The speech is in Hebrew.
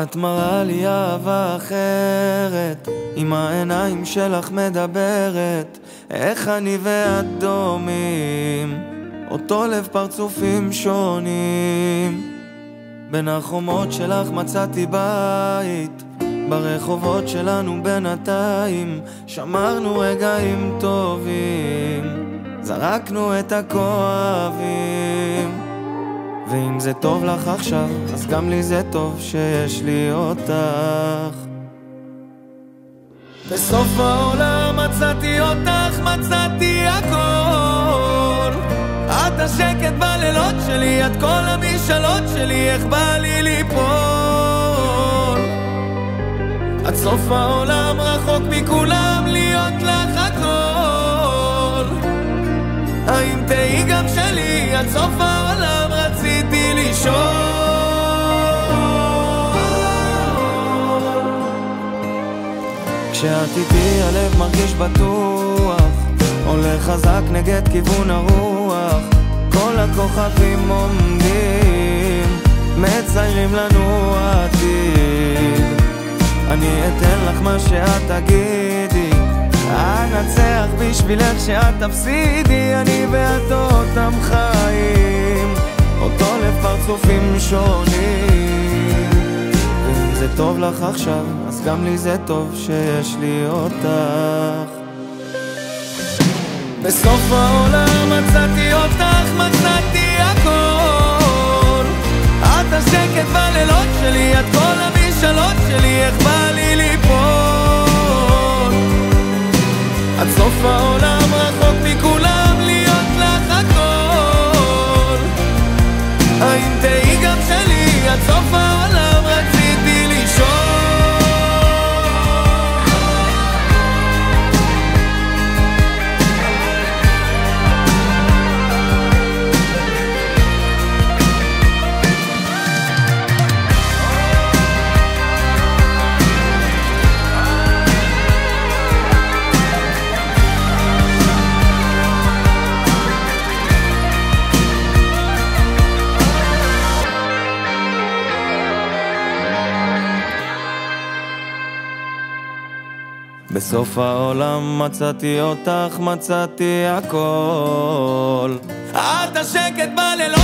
את מראה לי אהבה אחרת, עם העיניים שלך מדברת, איך אני ואת דומים, אותו לב פרצופים שונים. בין החומות שלך מצאתי בית, ברחובות שלנו בינתיים, שמרנו רגעים טובים, זרקנו את הכואבים. ואם זה טוב לך עכשיו, אז גם לי זה טוב שיש לי אותך. בסוף העולם מצאתי אותך, מצאתי הכל. את השקט בלילות שלי, את כל המשאלות שלי, איך בא לי ליפול. עד סוף העולם רחוק מכולם, להיות לך הכל. האם תהי גם שלי, עד סוף העולם כשאת איתי הלב מרגיש בטוח, עולה חזק נגד כיוון הרוח, כל הכוכבים עומדים, מציירים לנו עתיד. אני אתן לך מה שאת תגידי, אנצח בשבילך שאת תפסידי, אני ואת אותם חיים, אותו לב פרצופים שונים. טוב לך עכשיו, אז גם לי זה טוב שיש לי אותך. בסוף העולם מצאתי אותך, מצאתי הכל. את השקט בלילות שלי, את כל המשאלות שלי, איך בא לי ליפול. עד סוף העולם בסוף העולם מצאתי אותך, מצאתי הכל. את השקט בלילות